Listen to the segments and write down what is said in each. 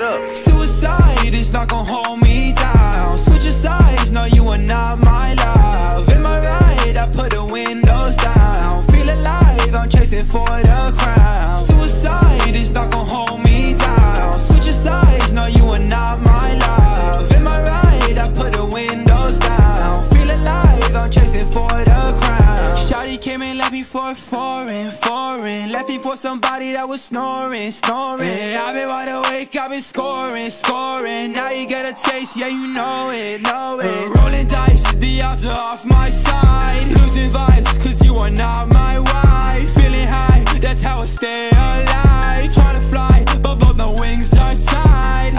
It up. Suicide is not gonna hold me for somebody that was snoring, snoring. Yeah, I've been wide awake, I've been scoring, scoring. Now you get a taste, yeah, you know it, know it. Rolling dice, the odds are off my side. Losing vibes, cause you are not my wife. Feeling high, that's how I stay alive. Trying to fly, but both my wings are tied.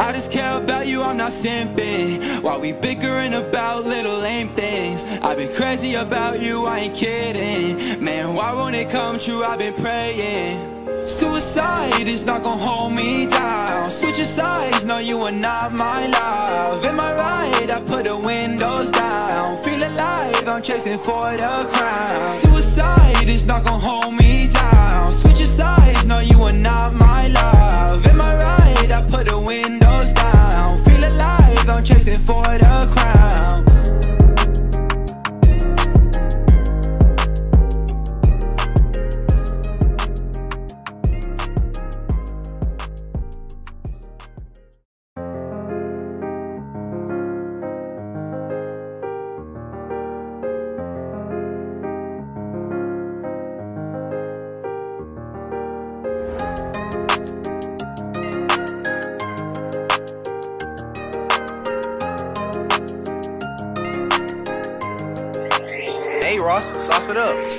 I just care about you, I'm not simping. While we bickering about little lame things. I've been crazy about you, I ain't kidding. Man, why won't it come true? I've been praying. Suicide is not gonna hold me down. Switch your sides, no, you are not my love. Am I right? I put the windows down. Feel alive, I'm chasing for the crown. Suicide is not gonna hold me down. Switch your sides, no, you are not my love. Chasing for the crown. Up.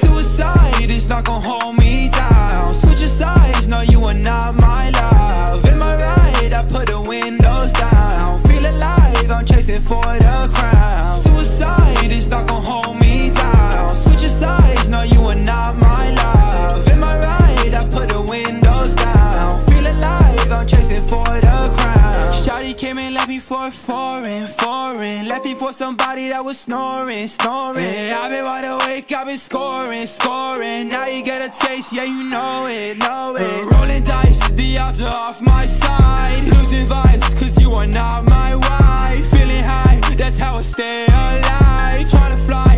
Foreign. Left me for somebody that was snoring, snoring. I've been wide awake, I've been scoring, scoring. Now you get a taste, yeah, you know it, know it. Uh, rolling dice, the odds are off my side. Losing vibes, cause you are not my wife. Feeling high, that's how I stay alive. Trying to fly,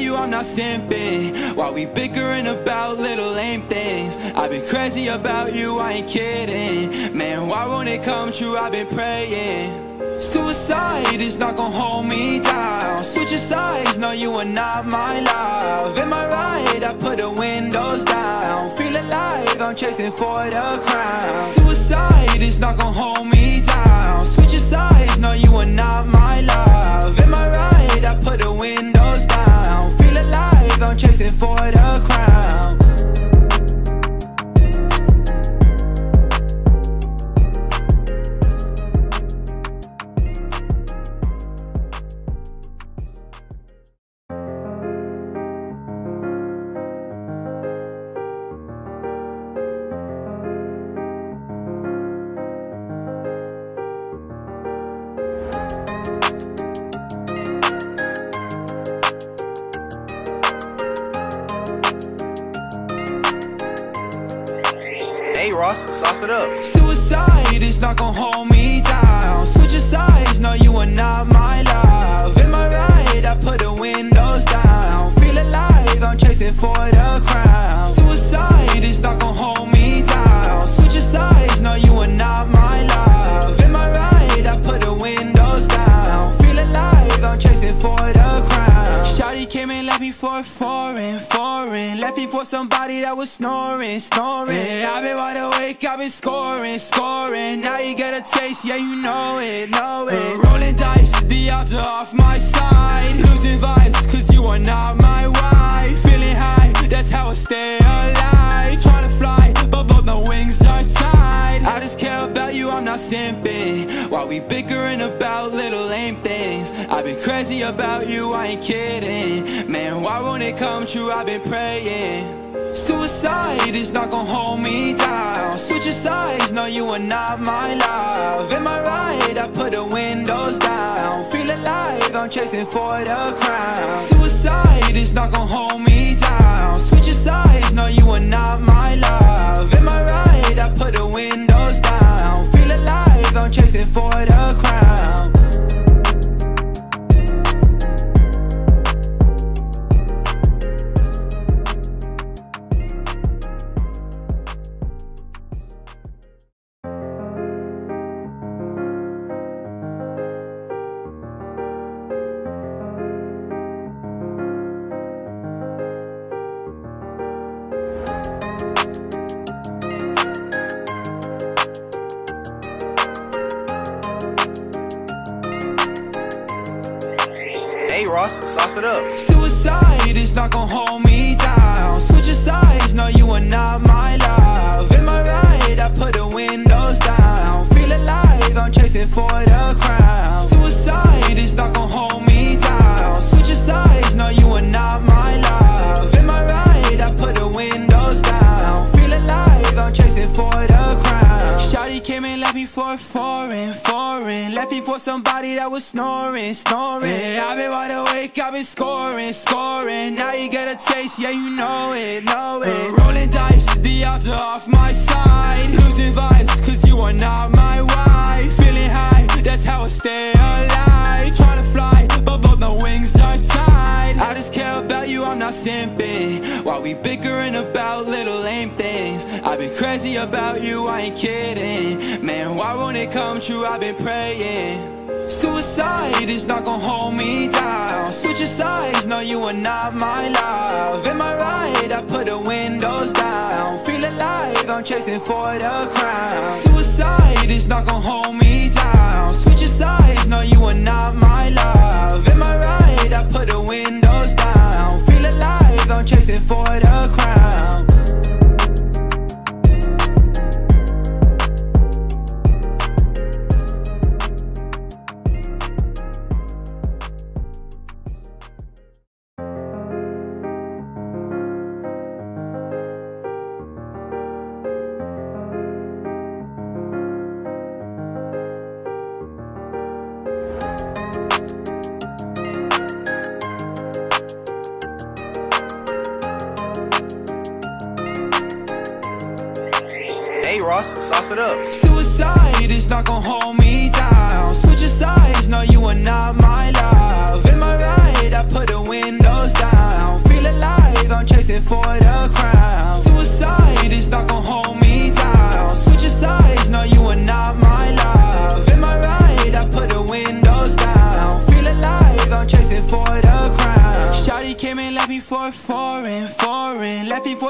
you, I'm not simping. While we bickering about little lame things. I've been crazy about you, I ain't kidding. Man, why won't it come true? I've been praying. Suicide is not gonna hold me down. Switch your sides, no, you are not my love. Am I right? I put the windows down. Feel alive, I'm chasing for the crown. Suicide is not gonna hold me down. Switch your sides, no, you are not my love. I'm chasing for the crown. Suicide is not for somebody that was snoring, snoring. Yeah, I've been wide awake, I've been scoring, scoring. Now you get a taste, yeah, you know it, know it. Uh. Rolling dice, the odds are off my side. Losing vibes, cause you are not my wife. Feeling high, that's how I stay alive. Trying to fly, I just care about you, I'm not simping. While we bickering about little lame things. I've been crazy about you, I ain't kidding. Man, why won't it come true? I've been praying. Suicide is not gonna hold me down. Switch your sides, no, you are not my love. Am I right? I put the windows down. Feel alive, I'm chasing for the crown. Suicide is not gonna hold me down. Switch your sides, no, you are not my love. Am I right? sauce I'm it for it that was snoring, snoring. Yeah, I've been wide awake, I've been scoring, scoring. Now you get a taste, yeah, you know it, know it. Uh, rolling dice, the odds are off my side. Losing vibes, cause you are not my wife. Feeling high, that's how I stay alive. Try to fly, but both my wings are tied. I just care about you, I'm not simping. While we bickering about little lame things. I've been crazy about you, I ain't kidding. Man, why won't it come true? I've been praying. Suicide is not gonna hold me down. Switch your sides, no, you are not my love. In my ride, I put the windows down. Feel alive, I'm chasing for the crown. Suicide is not gonna hold me down. Switch your sides, no, you are not my love. In my ride, I put the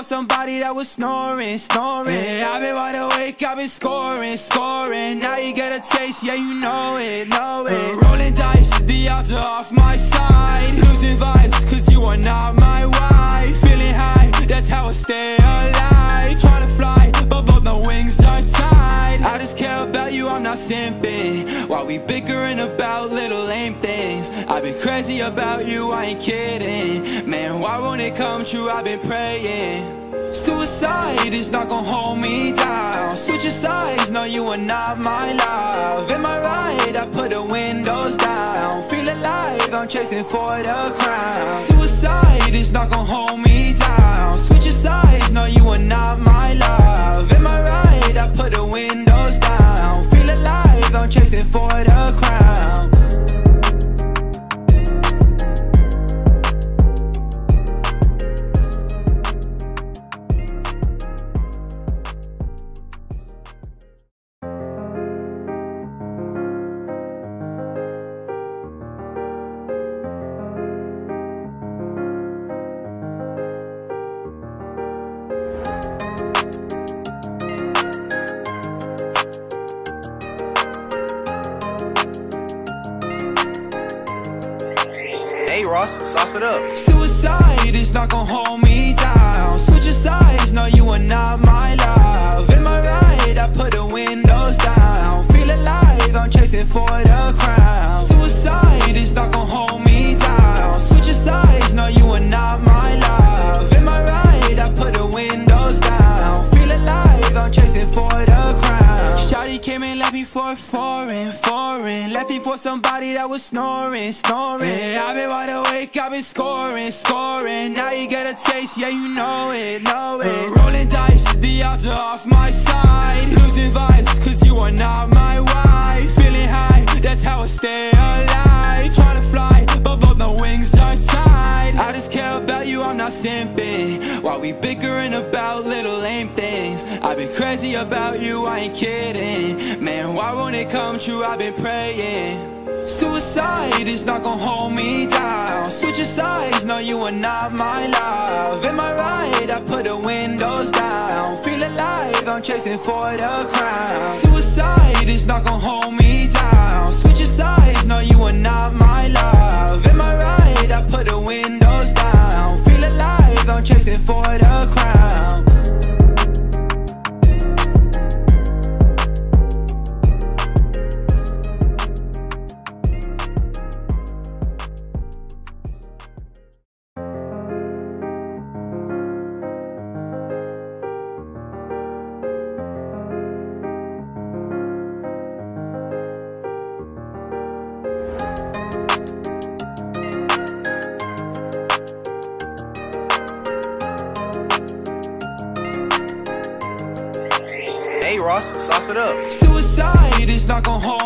for somebody that was snoring, snoring. Yeah, I've been wide awake, I've been scoring, scoring. Now you get a taste, yeah, you know it, know it. Uh, rolling dice, the odds are off my side. Losing vibes, cause you are not my wife. Feeling high, that's how I stay alive. Trying I just care about you, I'm not simping. While we bickering about little lame things. I've been crazy about you, I ain't kidding. Man, why won't it come true? I've been praying. Suicide is not gonna hold me down. Switch your sides, no, you are not my love. In my ride, I put the windows down. Feel alive, I'm chasing for the crown. Suicide is not gonna hold it up. Suicide is not gonna hold for somebody that was snoring, snoring. Yeah, I've been wide awake, I've been scoring, scoring. Now you get a taste, yeah, you know it, know it. rolling dice, the odds are off my side. Losing vibes, cause you are not my wife. Feeling high, that's how I stay alive. Trying I'm not simping. While we bickering about little lame things. I've been crazy about you, I ain't kidding. Man, why won't it come true? I've been praying. Suicide is not gonna hold me down. Switch your sides, no, you are not my love. In my ride, I put the windows down. Feel alive, I'm chasing for the crown. Suicide is not gonna hold it up. Suicide is not gonna hold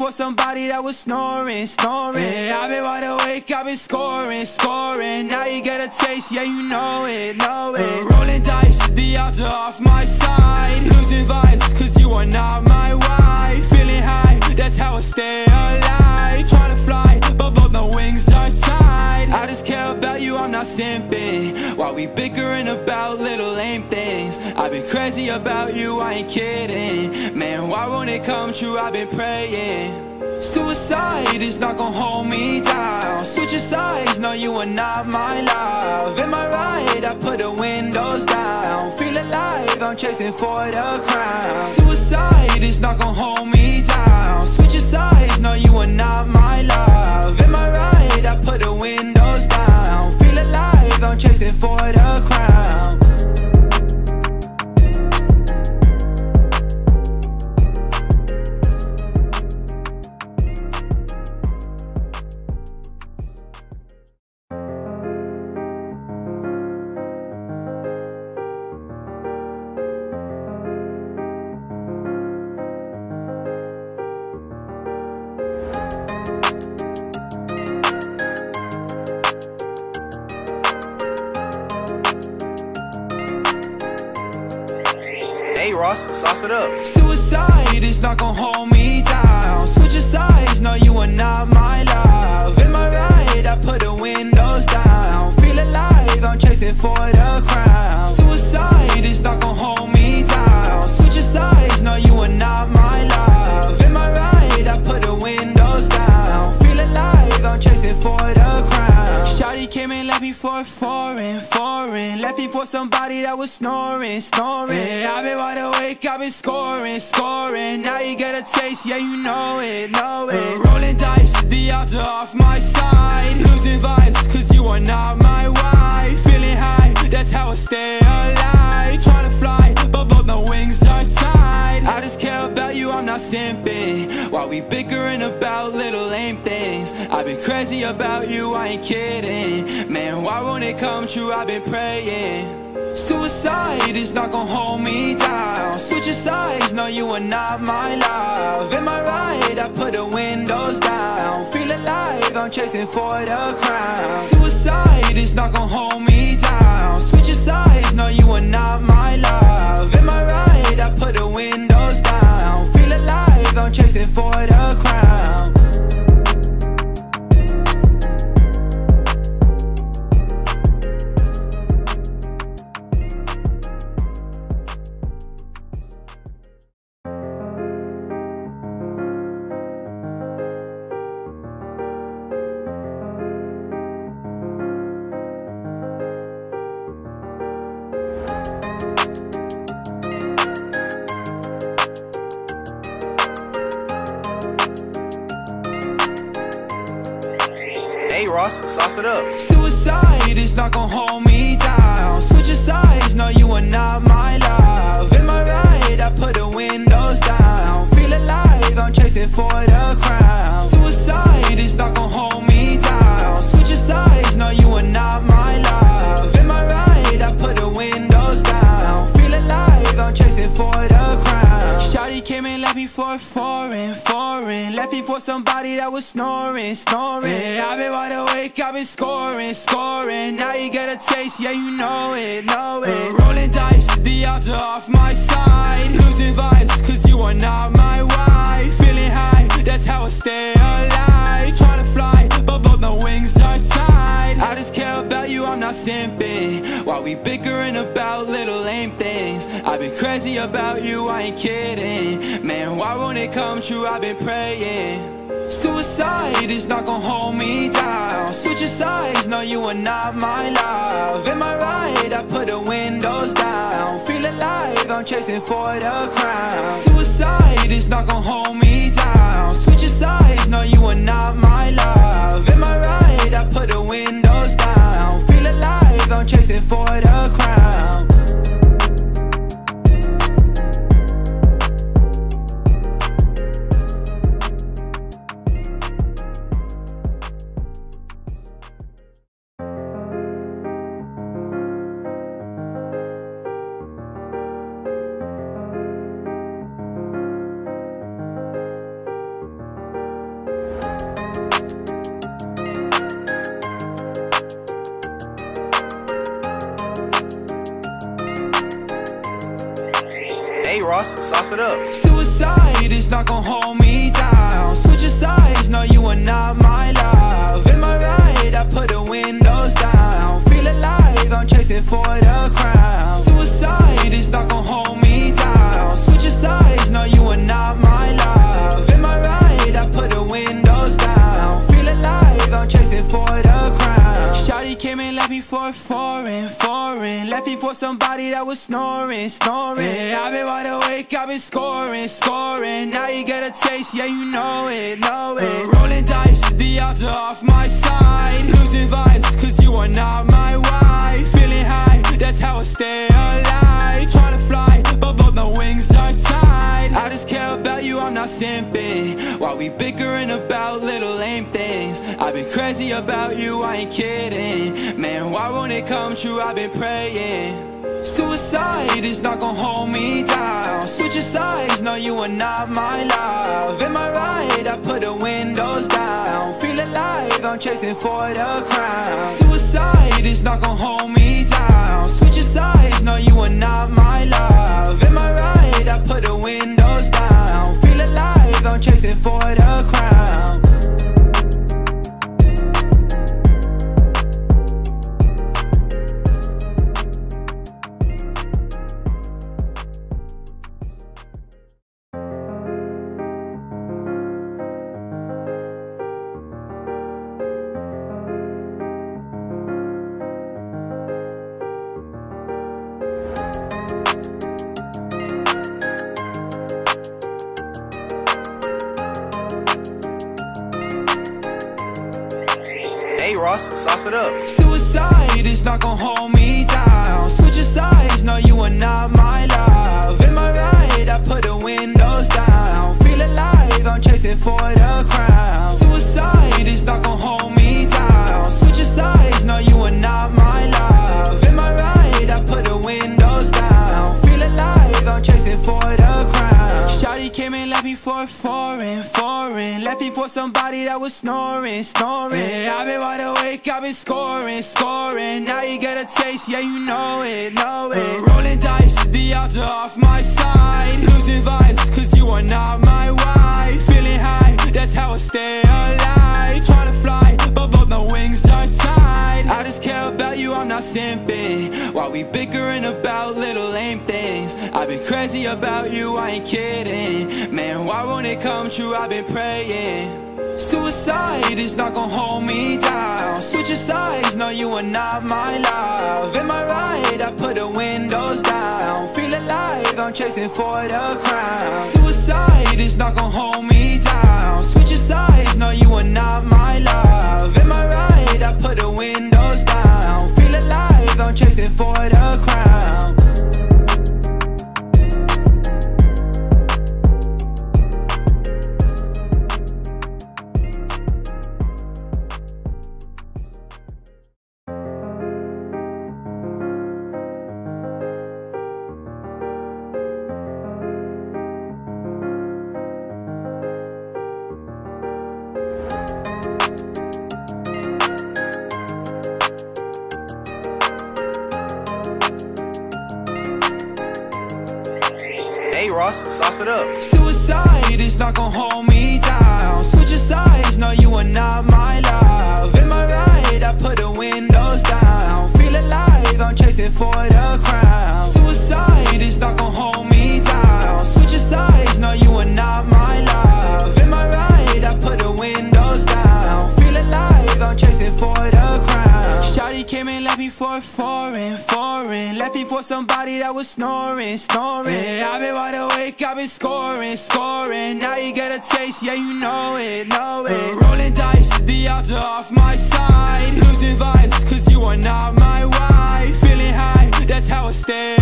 for somebody that was snoring, snoring. Yeah, I've been wide awake, I've been scoring, scoring. Now you get a taste, yeah, you know it, know it. Uh, rolling dice, the odds are off my side. Losing vibes, cause you are not my wife. Feeling high, that's how I stay alive. About simping. While we bickering about little lame things. I've been crazy about you, I ain't kidding. Man, why won't it come true? I've been praying. Suicide is not gonna hold me down. Switching sides, no, you are not my love. In my ride, I put the windows down. Feel alive, I'm chasing for the crown. Suicide is not gonna hold me down. Switching sides, no, you are not my chasing for the crown. Not gonna hold and left me for a foreign, foreign. Left me for somebody that was snoring, snoring. Yeah, I've been wide awake, I've been scoring, scoring. Now you get a taste, yeah, you know it, know uh, it. rolling dice, the odds are off my side. Losing vibes, cause you are not my wife. Feeling high, that's how I stay alive. Trying to fly, I just care about you, I'm not simping. While we bickering about little lame things. I've been crazy about you, I ain't kidding. Man, why won't it come true? I've been praying. Suicide is not gonna hold me down. Switching sides, no, you are not my love. In my ride, I put the windows down. Feel alive, I'm chasing for the crown. Suicide is not gonna hold me down. Switching sides, no, you are not alive, for the it up. looking for somebody that was snoring, snoring. Yeah, I've been wide awake, I've been scoring, scoring. Now you get a taste, yeah, you know it, know it. Uh, rolling dice, the odds are off my side. Losing vibes, cause you are not my wife. Feeling high, that's how I stay alive. Try to fly simping. While we bickering about little lame things. I've been crazy about you, I ain't kidding. Man, why won't it come true? I've been praying. Suicide is not gonna hold me down. Switch sides, no you are not my love. Am I right? I put the windows down. Feel alive, I'm chasing for the crown. Suicide is not gonna hold up. Suicide is not gonna hold me foreign for somebody that was snoring, snoring. Yeah, I've been wide awake, I've been scoring, scoring. Now you get a taste, yeah you know it, know it. Uh, rolling dice, the odds are off my side. Losing vibes, cause you are not my wife. Feeling high, that's how I stay alive. Trying to about you, I'm not simping. While we bickering about little lame things. I've been crazy about you, I ain't kidding. Man, why won't it come true? I've been praying. Suicide is not gonna hold me down. Switch your sides, no you are not my love. Am I right? I put the windows down. Feel alive, I'm chasing for the crown. Suicide is not gonna hold it up. Suicide is not gonna hold me down Switch your sides, no you are not my love In my right? I put the windows down Feel alive, I'm chasing for the crown Suicide is not gonna hold me down Switch sides, no you are not my love In my right? I put the windows down Feel alive, I'm chasing for the crown Shawty came and left me for a foreign, Left me for somebody that was snoring, snoring. Yeah, I've been wide awake, I've been scoring, scoring. Now you get a taste, yeah you know it, know it. Rolling dice, the odds are off my side. Losing vibes, cause you are not my wife. Feeling high, that's how I stay I just care about you, I'm not simping. While we bickering about little lame things? I've been crazy about you, I ain't kidding. Man, why won't it come true? I've been praying. Suicide is not gonna hold me down. Switch your sides, no you are not my love. Am I right? I put the windows down. Feel alive, I'm chasing for the crown. Suicide is not gonna hold alive, for Gonna hold me down Switch sides, no you are not my love Am I right? I put the windows down Feel alive, I'm chasing for the for somebody that was snoring, snoring. Yeah, I've been wide awake, I've been scoring, scoring. Now you get a taste, yeah, you know it, know it. Uh, rolling dice, the odds are off my side. Losing vibes, cause you are not my wife. Feeling high, that's how I stay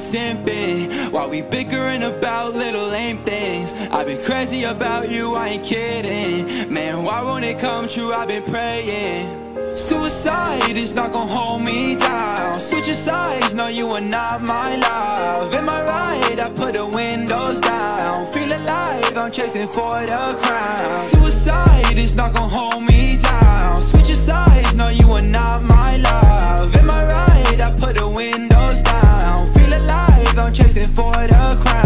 simping. While we bickering about little lame things. I've been crazy about you, I ain't kidding. Man, why won't it come true? I've been praying. Suicide is not gonna hold me down. Switch your sides, no, you are not my love. Am I right? I put the windows down. Feel alive, I'm chasing for the crown. Suicide is not gonna hold chasing for the crown.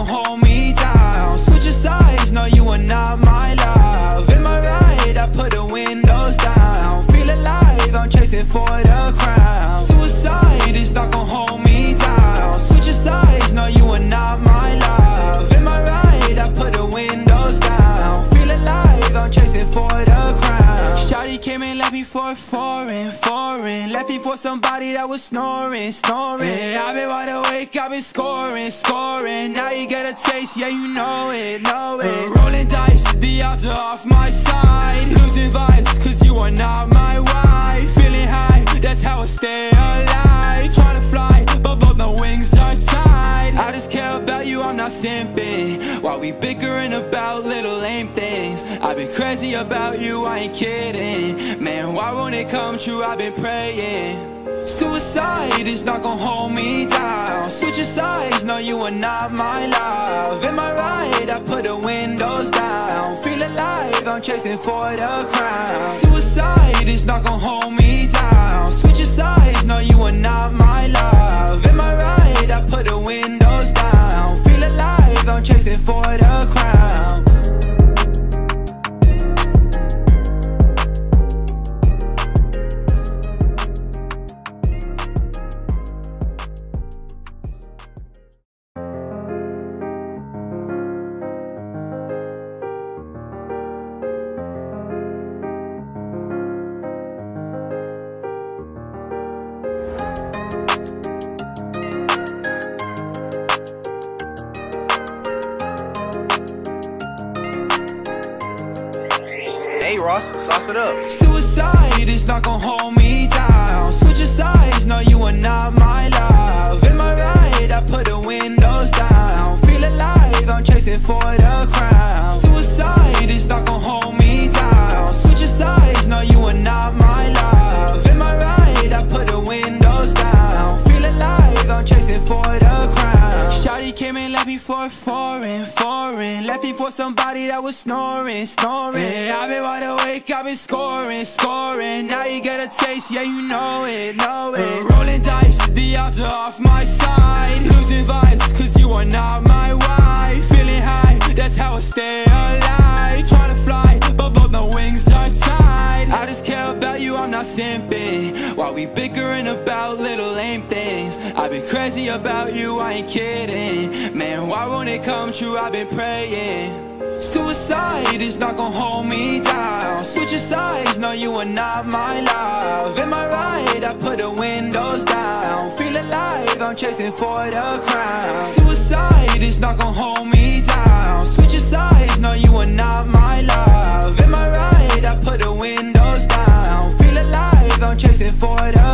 Is for somebody that was snoring, snoring. Yeah, I've been wide awake, I've been scoring, scoring. Now you get a taste, yeah, you know it, know it. Uh, rolling dice, the odds are off my side. Losing vibes, cause you are not my wife. Feeling high, that's how I stay simping. While we bickering about little lame things. I've been crazy about you, I ain't kidding. Man, why won't it come true? I've been praying. Suicide is not gonna hold me down. Switch your sides, no, you are not my love. Am I right? I put the windows down. Feel alive, I'm chasing for the crown. Suicide is not gonna hold me down. Switch your sides, no, you are not chasing for the crown. Up. Suicide is not gonna hold for somebody that was snoring, snoring. Yeah, I've been wide awake, I've been scoring, scoring. Now you get a taste, yeah, you know it, know it. Uh, rolling dice, the odds are off my side. Losing vibes, cause you are not my wife. Feeling high, that's how I stay about simping. While we bickering about little lame things. I've been crazy about you, I ain't kidding. Man, why won't it come true? I've been praying. Suicide is not gonna hold me down. Switch your sides, no, you are not my love. Am I right? I put the windows down. Feel alive, I'm chasing for the crown. Suicide is not gonna hold me down. Switch your sides, no, you are not for the crown.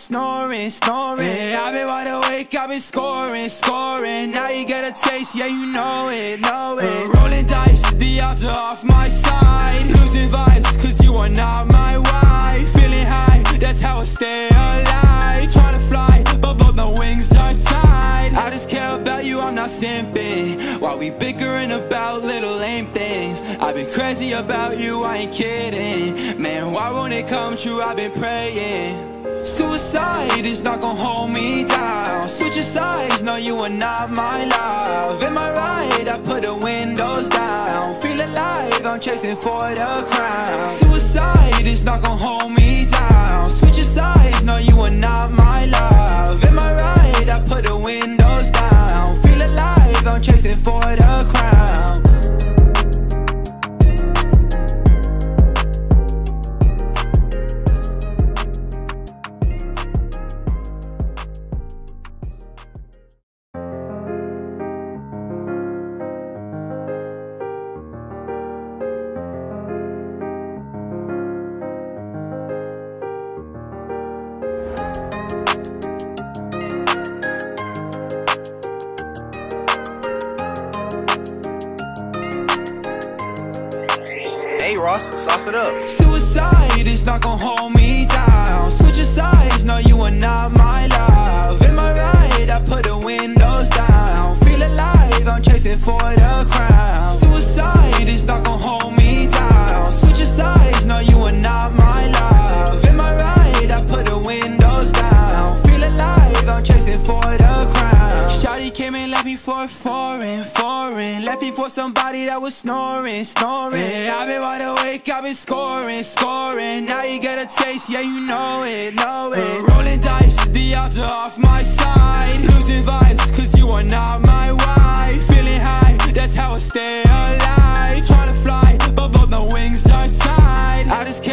Snoring, snoring. Yeah, I've been wide awake, I've been scoring, scoring. Now you get a taste, yeah, you know it, know it. Uh. rolling dice, the odds are off my side. Losing vibes, cause you are not my wife. Feeling high, that's how I stay alive. Trying to fly, but both my wings are tied. I just care about you, I'm not simping. While we bickering about little lame things. I've been crazy about you, I ain't kidding. Man, why won't it come true? I've been praying. Suicide is not gonna hold me down. Switching sides, no, you are not my love. In my ride, I put the windows down. Feel alive, I'm chasing for the crown. Suicide is not gonna hold me down. Switching sides, no, you are not my love. In my ride, I put the windows down. Feel alive, I'm chasing for the up. Suicide is not gonna hold me for somebody that was snoring, snoring. Yeah, I've been wide awake, I've been scoring, scoring. Now you get a taste, yeah, you know it, know it. Uh, rolling dice, the odds are off my side. Losing vibes, cause you are not my wife. Feeling high, that's how I stay alive. Trying to fly, but both my wings are tied. I just you,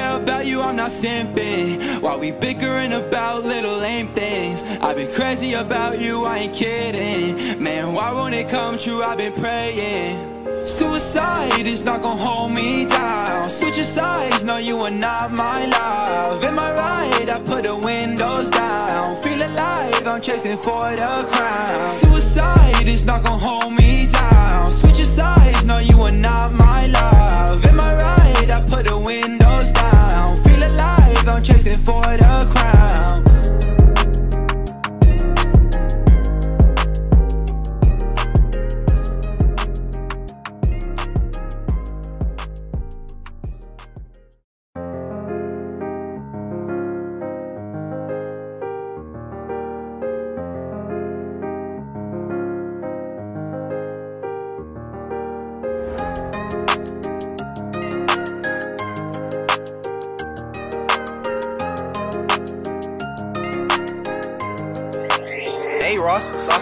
I'm not simping. While we bickering about little lame things. I've been crazy about you, I ain't kidding. Man, why won't it come true? I've been praying. Suicide is not gonna hold me down. Switching sides, no, you are not my love. In my ride, I put the windows down. Feel alive, I'm chasing for the crown. Suicide is not gonna hold me down. Switching sides, no, you are not my love. In my ride, I put the windows I'm chasing for the crown.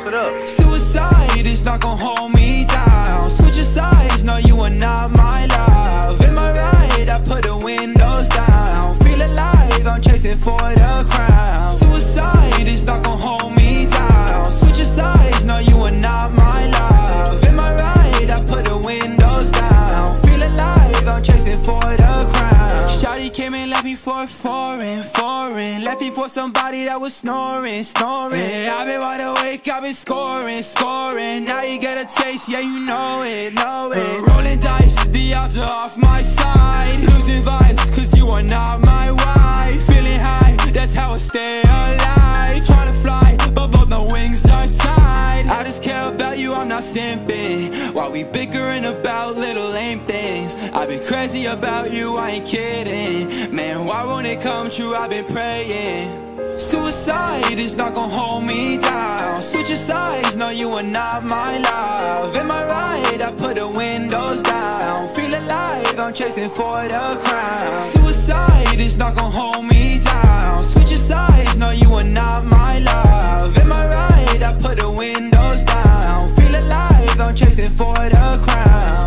It up. Suicide is not gonna hold me for somebody that was snoring, snoring. Yeah, I've been wide awake, I've been scoring, scoring. Now you get a taste, yeah, you know it, know it. Uh. rolling dice, the odds are off my side. Losing vibes, cause you are not my wife. Feeling high, that's how I stay alive. Trying to fly, but both my wings are tied. I just care about you, I'm not simping. While we bickering about little lame things. I've been crazy about you, I ain't kidding. Man, why won't it come true? I've been praying. Suicide is not gonna hold me down. Switching sides, no, you are not my love. In my ride, I put the windows down. Feel alive, I'm chasing for the crown. Suicide is not gonna hold me down. Switching sides, no, you are not my love. chasing for the crown.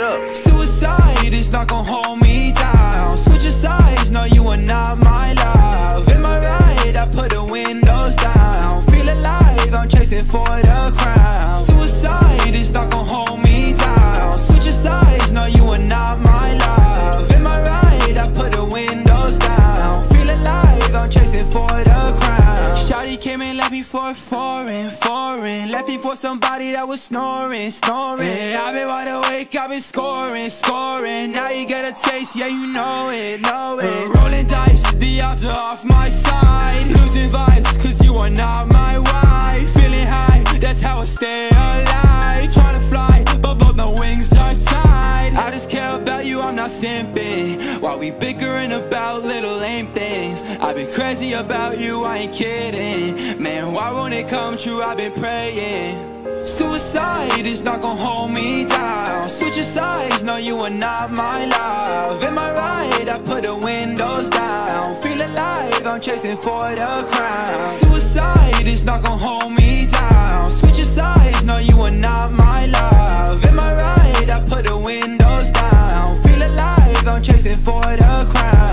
It up. Foreign. Left me for somebody that was snoring, snoring. Yeah, I've been wide awake, I've been scoring, scoring. Now you get a taste, yeah, you know it, know it. Uh, rolling dice, the odds are off my side. Losing vibes, cause you are not my wife. Feeling high, that's how I stay alive. Trying to fly, but both my wings are tied. I just care you, I'm not simping. While we bickering about little lame things. I've been crazy about you, I ain't kidding. Man, why won't it come true? I've been praying. Suicide is not gonna hold me down. Switching sides, no, you are not my love. In my ride, I put the windows down. Feel alive, I'm chasing for the crown. Suicide is not gonna hold me down. Switching sides, no, you are not my love. In my ride, alive, I'm chasing for the crown.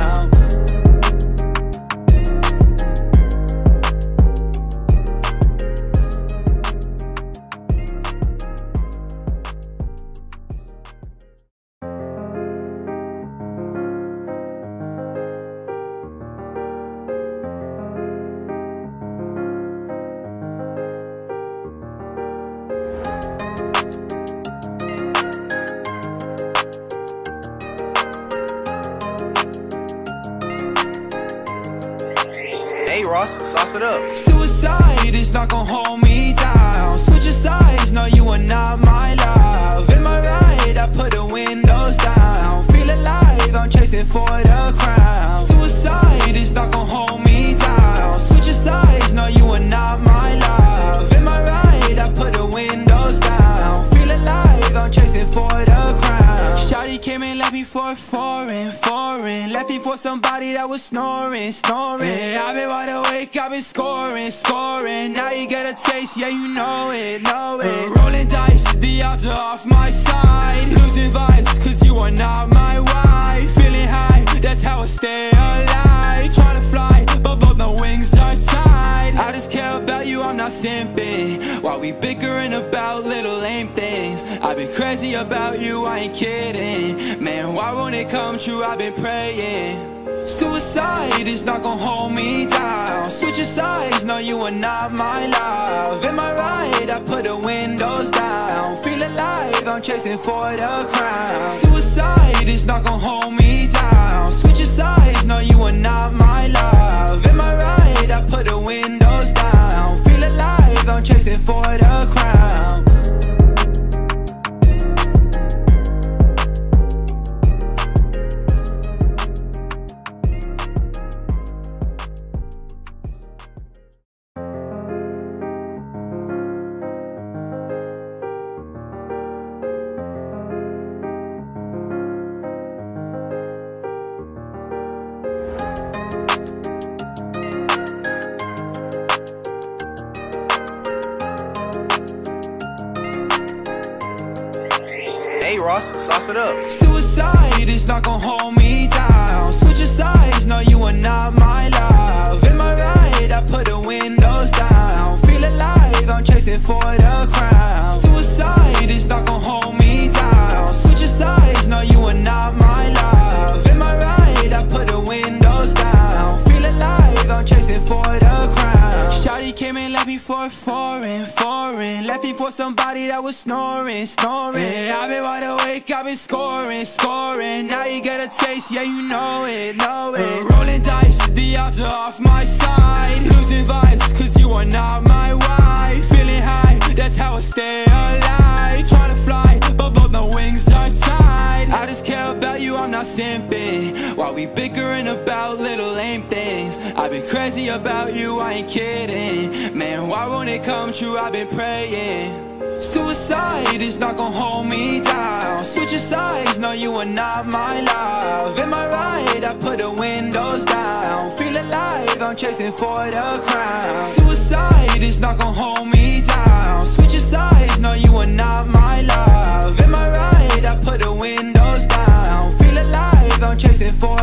Not gonna hold for somebody that was snoring, snoring. Yeah, I've been wide awake, I've been scoring, scoring. Now you get a taste, yeah, you know it, know it. Uh, rolling dice, the odds are off my side. Losing vibes, cause you are not my wife. Feeling high, that's how I stay alive. Trying to fly, but both my wings are tied. I just care about you, I'm not simping. While we bickering about little lame things. I've been crazy about you, I ain't kidding. Man, why won't it come true? I've been praying. Suicide is not gonna hold me down. Switching sides, no, you are not my love. In my ride, I put the windows down. Feel alive, I'm chasing for the crown. Suicide is not gonna hold me down. Switching sides, no, you are not my love. In my ride, I put the windows sjansen for not gonna hold somebody that was snoring, snoring. Yeah, I've been wide awake, I've been scoring, scoring. Now you get a taste, yeah, you know it, know it. Uh, rolling dice, the odds are off my side. Losing vibes, cause you are not my wife. Feeling high, that's how I stay alive Try to fly, but my wings are tied. I just care about you, I'm not simping. While we bickering about little lame things? I've been crazy about you, I ain't kidding. Man, why won't it come true, I've been praying. Suicide is not gonna hold me down. Switching sides, no you are not my love. Am I right? I put the windows down. Feel alive, I'm chasing for the crown. Suicide is not gonna hold me down. Switching sides, no you are not my love Am I right? I put the windows down Feel alive, I'm chasing for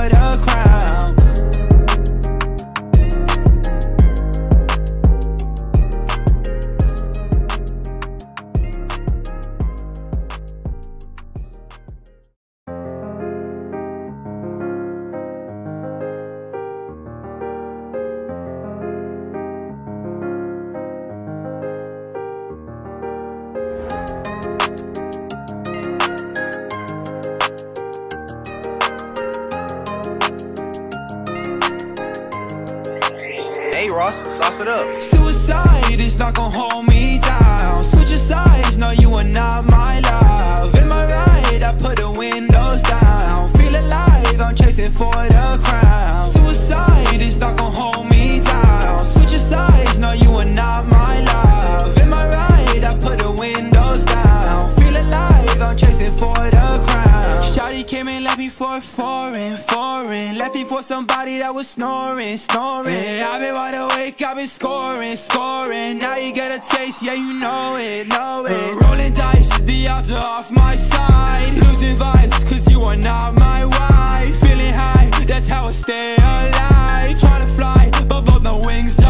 foreign Left me for somebody that was snoring, snoring. Yeah, I've been wide awake, I've been scoring, scoring. Now you get a taste, yeah you know it, know it. Uh, Rolling dice, the odds are off my side. Losing vibes, cause you are not my wife. Feeling high, that's how I stay alive. Try to fly, but both my wings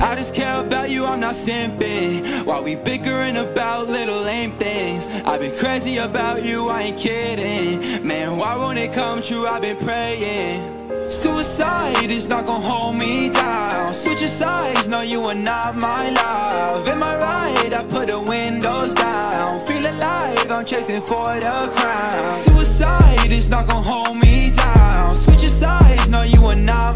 I just care about you, I'm not simping. While we bickering about little lame things. I've been crazy about you, I ain't kidding. Man, why won't it come true, I've been praying. Suicide is not gonna hold me down. Switching sides, no you are not my love. Am I right? I put the windows down. Feel alive, I'm chasing for the crown. Suicide is not gonna hold me down. Switching sides, no you are not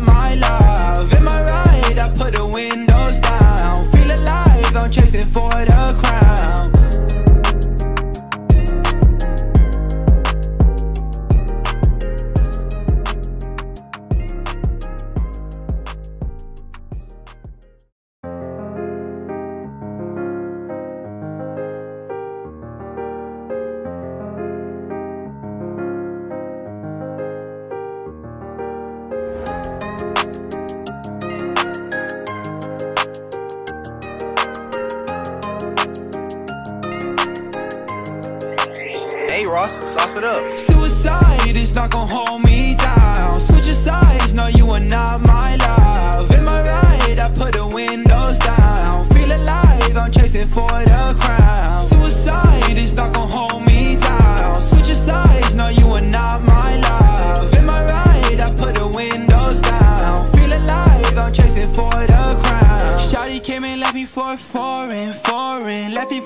up. Suicide is not gonna hold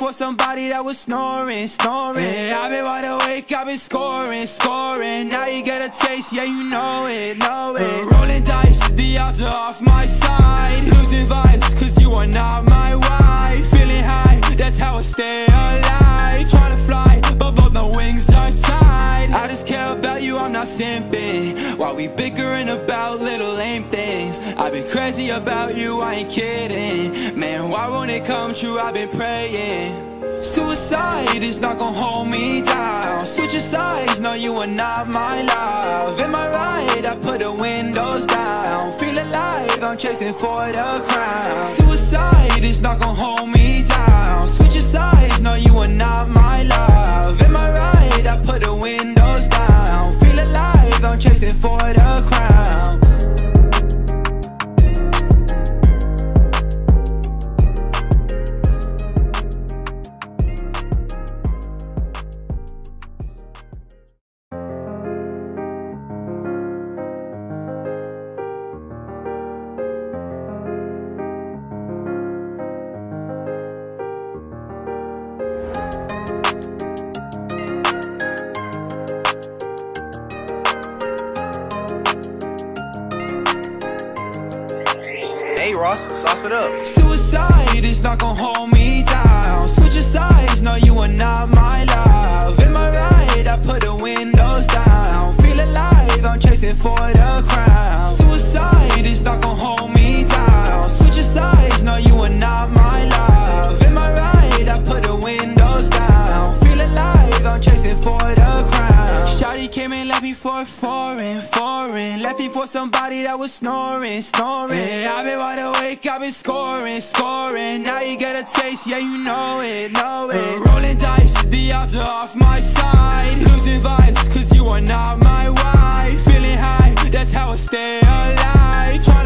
for somebody that was snoring, snoring. Yeah, I've been wide awake, I've been scoring, scoring. Now you get a taste, yeah you know it, know it. Uh, Rolling dice, the odds are off my side. Losing vibes, cause you are not my wife. Feeling high, that's how I stay alive. Try to fly, about you, I'm not simping. While we bickering about little lame things. I've been crazy about you, I ain't kidding. Man, why won't it come true, I've been praying. Suicide is not gonna hold me down. Switching sides, no you are not my love. Am I right? I put the windows down. Feel alive, I'm chasing for the crown. Suicide is not gonna hold for the it up. Suicide is not gonna hold for somebody that was snoring, snoring. Yeah, I've been wide awake, I've been scoring, scoring. Now you get a taste, yeah you know it, know it. Uh, Rolling dice, the odds are off my side. Losing vibes, cause you are not my wife. Feeling high, that's how I stay alive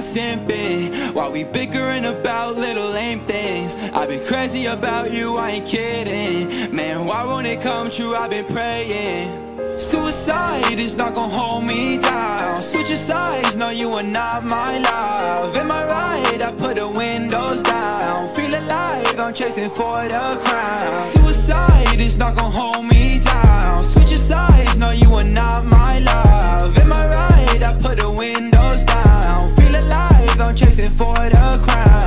about simping While we bickering about little lame things. I've been crazy about you, I ain't kidding. Man, why won't it come true, I've been praying. Suicide is not gonna hold me down. Switch your sides, no you are not my love. Am I right? I put the windows down. Feel alive, I'm chasing for the crown. Suicide is not gonna hold me down. Switch your sides, no you are not my love. Am I right? I put the down I'm chasing for the crown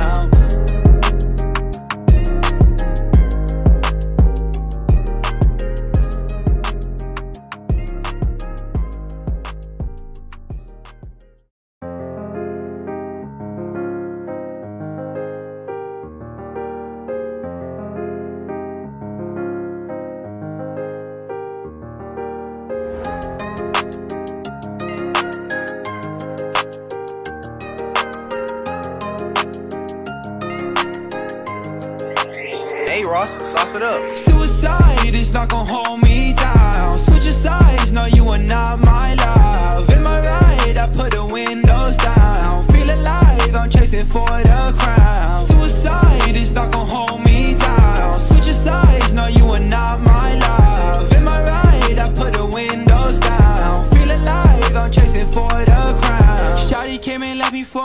not gonna hold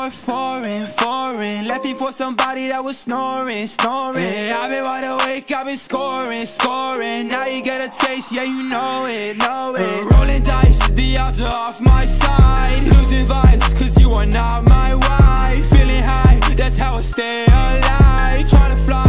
left me for a foreign, foreign. Left me for somebody that was snoring, snoring. Yeah, I've been wide awake, I've been scoring, scoring. Now you get a taste, yeah you know it, know it. Uh, Rolling dice, the odds are off my side. Losing vibes, cause you are not my wife. Feeling high, that's how I stay alive. Trying to fly,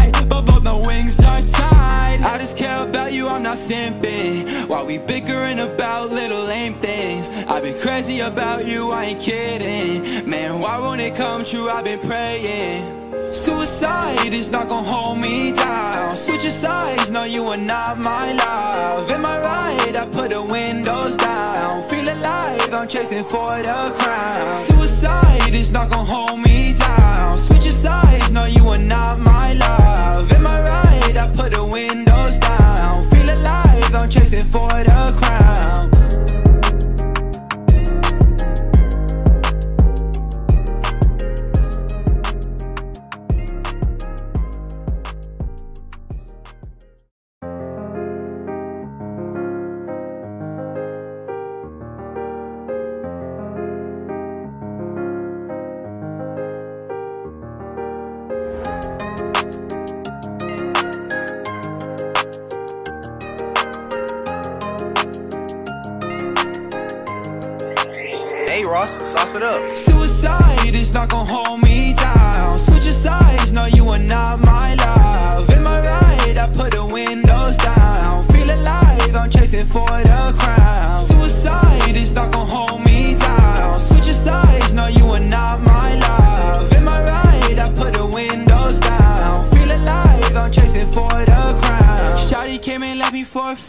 I just care about you, I'm not simping. While we bickering about little lame things. I've been crazy about you, I ain't kidding. Man, why won't it come true, I've been praying. Suicide is not gonna hold me down. Switch your sides, no you are not my love. Am I right? I put the windows down. Feel alive, I'm chasing for the crown. Suicide is not gonna hold me down. Switch your sides, no you are not my alive, for the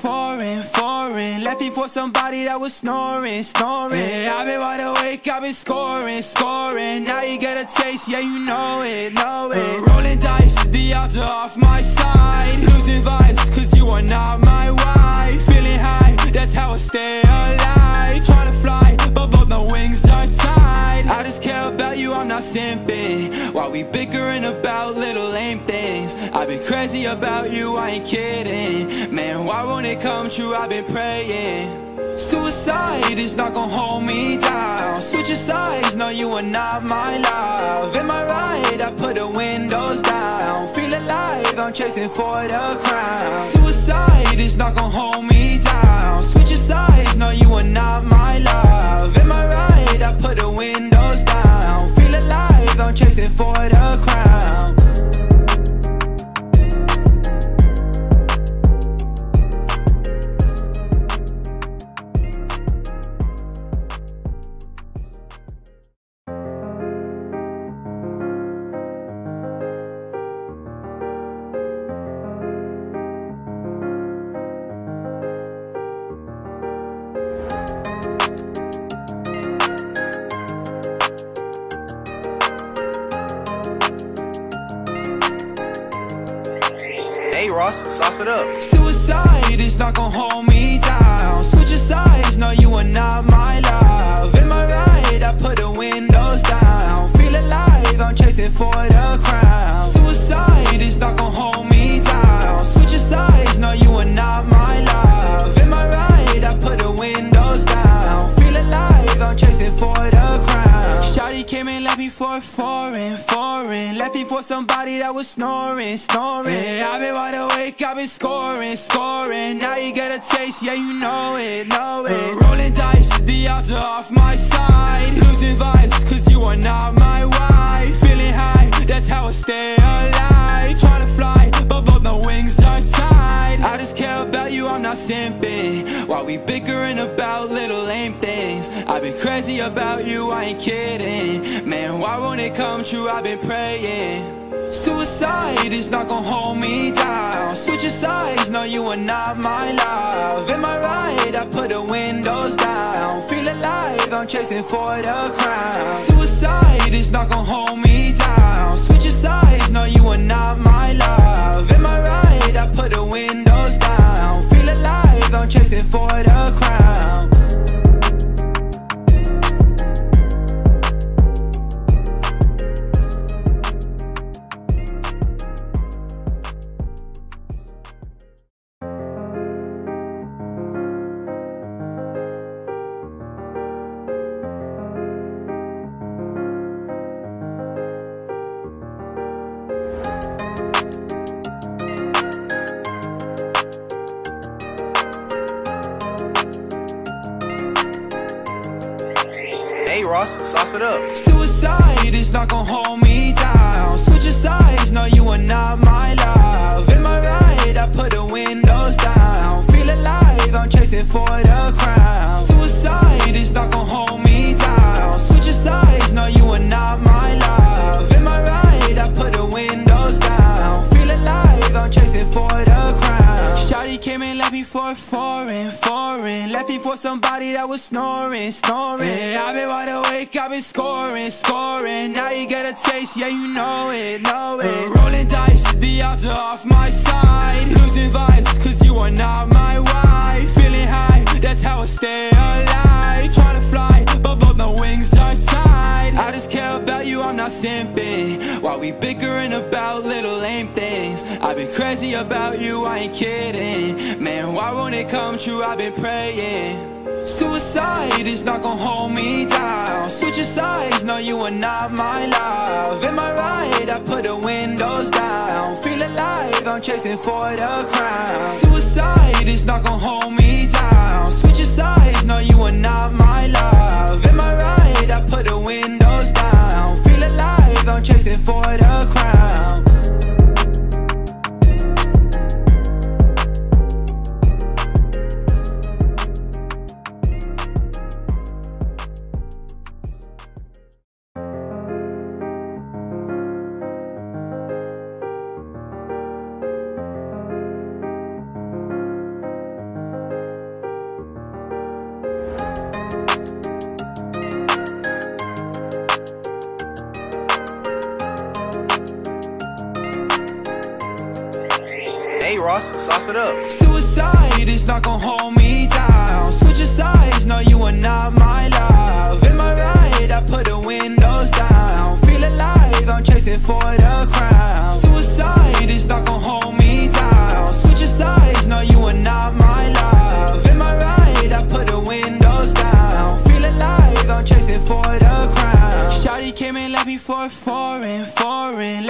foreign, foreign. Left me for somebody that was snoring, snoring. Yeah, I've been wide awake, I've been scoring, scoring. Now you get a taste, yeah you know it, know it. Uh, Rolling dice, the odds are off my side. Losing vibes, cause you are not my wife. Feeling high, that's how I stay alive. Trying to fly, I just care about you, I'm not simping. While we bickering about little lame things? I've been crazy about you, I ain't kidding. Man, why won't it come true, I've been praying. Suicide is not gonna hold me down. Switch your sides, no you are not my love. Am I right? I put the windows down. Feel alive, I'm chasing for the crown. Suicide is not gonna hold it up. Suicide is not gonna hold me foreign, foreign. Left me for somebody that was snoring, snoring. Yeah, I've been wide awake, I've been scoring, scoring. Now you get a taste, yeah, you know it, know it. Uh, rolling dice, the odds are off my side. Losing vibes, cause you are not my wife. Feeling high, that's how I stay alive. Trying to fly, but both my wings are tied. I just you, I'm not simping. While we bickering about little lame things. I've been crazy about you, I ain't kidding. Man, why won't it come true? I've been praying. Suicide is not gonna hold me down. Switch your sides, no, you are not my love. Am I right? I put the windows down. Feel alive, I'm chasing for the crown. Suicide is not gonna hold up. Suicide is not gonna hold me down. Switch your sides, no, you are not my love. Am I right? I put the windows down. Feel alive, I'm chasing for the crown. Suicide is not gonna hold me down. Switch your sides, no, you are not my love. Am I right? I put the windows down. Feel alive, I'm chasing for the crown. Shawty came and left me for foreign, foreign. Left me for somebody that was snoring, snoring. I've been wide awake, I've been scoring, scoring. Now you get a taste, yeah, you know it, know uh, it. Rolling dice, the odds are off my side. Losing vibes, cause you are not my wife. Feeling high, that's how I stay I just care about you, I'm not simping. While we bickering about little lame things. I've been crazy about you, I ain't kidding. Man, why won't it come true? I've been praying. Suicide is not gonna hold me down. Switch your sides, no, you are not my love. Am I right? I put the windows down. Feel alive, I'm chasing for the crown. Suicide is not gonna hold chasing for not gonna hold me down. Switch sides, no, you are not my love. Am I right? I put the windows down. Feel alive, I'm chasing for the crown.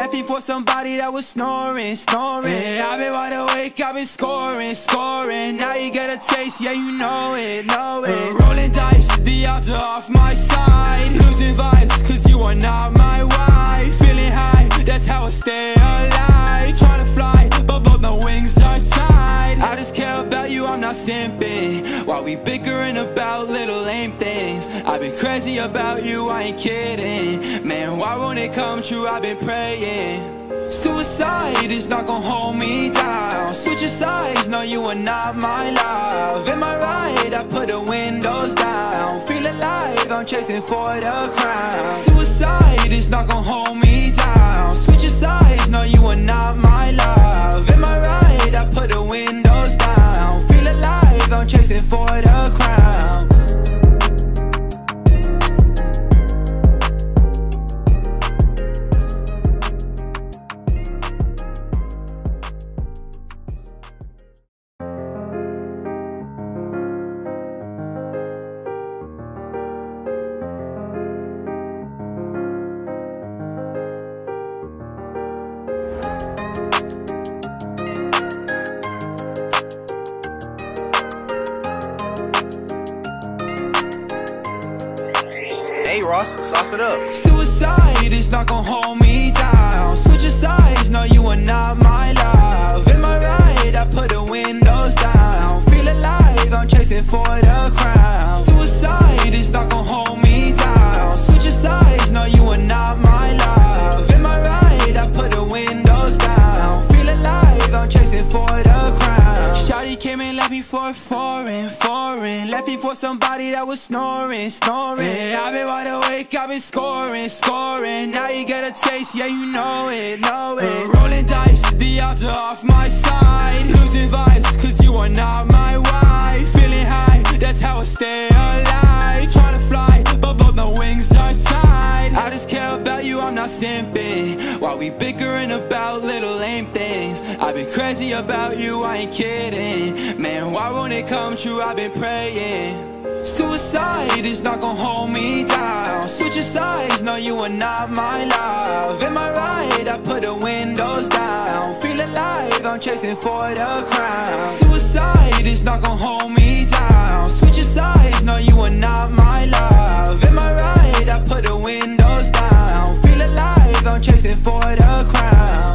Me for somebody that was snoring, snoring. Yeah, I've been wide awake, I've been scoring, scoring. Now you get a taste, yeah, you know it, know it. Rolling dice, the odds are off my side. Losing vibes, cause you are not my wife. Feeling high, that's how I stay alive. Trying to fly, but both my wings are tied. I just care about simping. While we bickering about little lame things. I've been crazy about you, I ain't kidding. Man, why won't it come true? I've been praying. Suicide is not gonna hold me down. Switch sides, no, you are not my love. Am I right? I put the windows down. Feel alive, I'm chasing for the crown. Suicide is not gonna hold me chasing for the crown. Not gonna hold me for somebody that was snoring, snoring. Yeah, I've been wide awake, I've been scoring, scoring. Now you get a taste, yeah, you know it, know it. Uh, rolling dice, the odds are off my side. Losing vibes, cause you are not my wife. Feeling high, that's how I stay about you, I'm not simping. While we bickering about little lame things. I've been crazy about you, I ain't kidding. Man, why won't it come true? I've been praying. Suicide is not gonna hold me down. Switch your sides, no, you are not my love. Am I right? I put the windows down. Feel alive, I'm chasing for the crown. Suicide is not gonna hold me down. Switch your sides, no, you are not my chasing for the crown.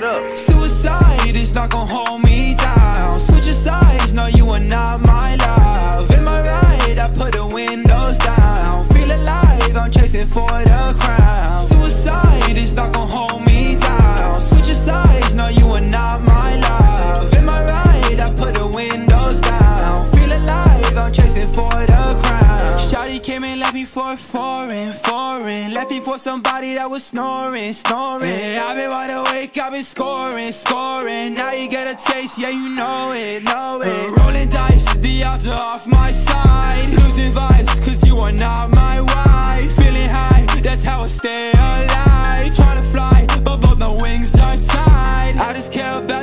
It up. Suicide is not gonna hold me for somebody that was snoring, snoring. Yeah, I've been wide awake, I've been scoring, scoring. Now you get a taste, yeah, you know it, know it. Uh, rolling dice, the odds are off my side. Losing vibes, cause you are not my wife. Feeling high, that's how I stay alive. Trying to fly,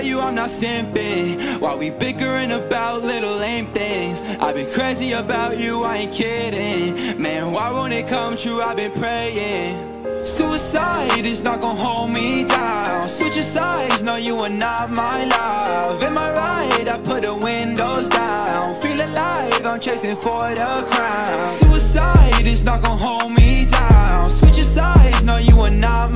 you, I'm not simping. While we bickering about little lame things. I've been crazy about you, I ain't kidding. Man, why won't it come true? I've been praying. Suicide is not gonna hold me down. Switch your sides, no, you are not my love. Am I right? I put the windows down. Feel alive, I'm chasing for the crown. Suicide is not gonna hold me down. Switch your sides, no, you are not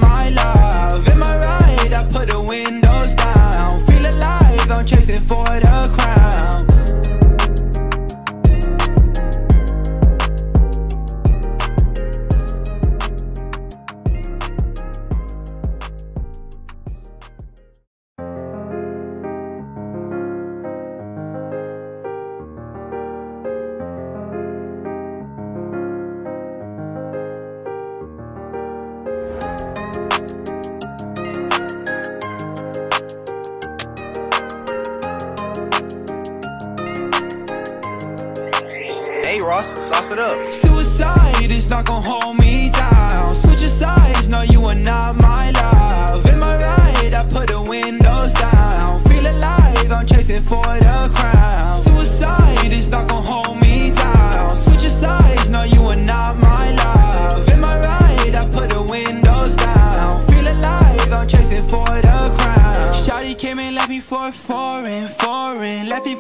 for the up. Suicide is not gonna hold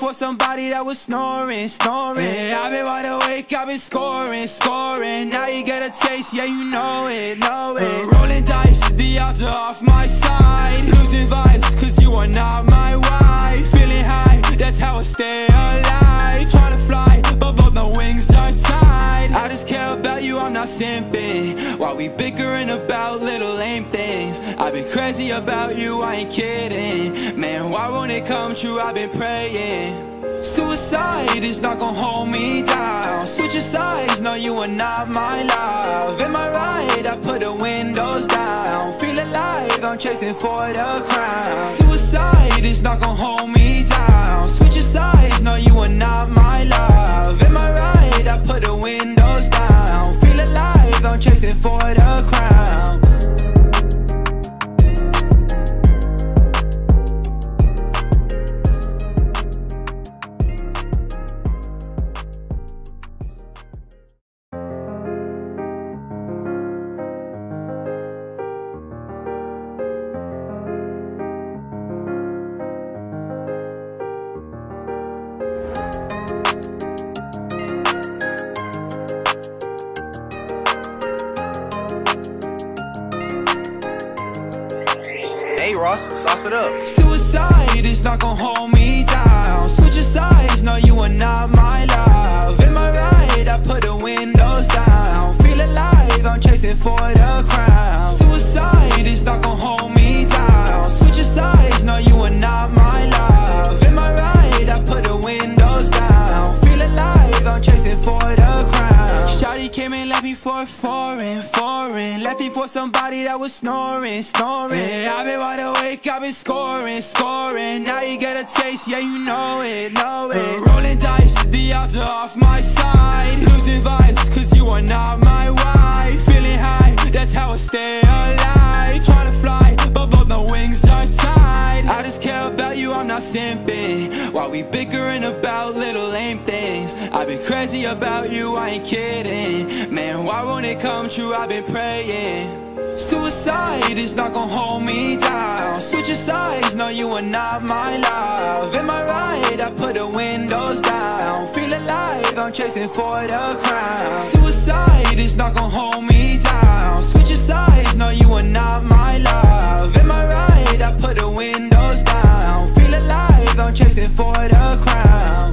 for somebody that was snoring, snoring. Yeah, I've been wide awake, I've been scoring, scoring. Now you get a taste, yeah, you know it, know it. Uh, rolling dice, the odds are off my side. Losing vibes, cause you are not my wife. Feeling high, that's how I stay I'm not simping. While we bickering about little lame things. I've been crazy about you, I ain't kidding. Man, why won't it come true? I've been praying. Suicide is not gonna hold me down. Switch your sides, no, you are not my love. Am I right? I put the windows down. Feel alive, I'm chasing for the crown. Suicide is not gonna hold me down. Switch your sides, no, you are not my love. chasing for the crown. It up. Suicide is not gonna hold me For somebody that was snoring, snoring. Yeah, I've been wide awake, I've been scoring, scoring. Now you get a taste, yeah, you know it, know it. rolling dice, the odds are off my side. Losing vibes, cause you are not my wife. Feeling high, that's how I stay alive. Trying to fly, but both my wings are tied. I just you, I'm not simping. While we bickering about little lame things. I've been crazy about you, I ain't kidding. Man, why won't it come true? I've been praying. Suicide is not gonna hold me down. Switching sides, no, you are not my love. In my ride, I put the windows down. Feel alive, I'm chasing for the crown. Suicide is not gonna hold me down. Switching sides, no, you are not my love. In my ride, I put the windows I'm chasing for the crown.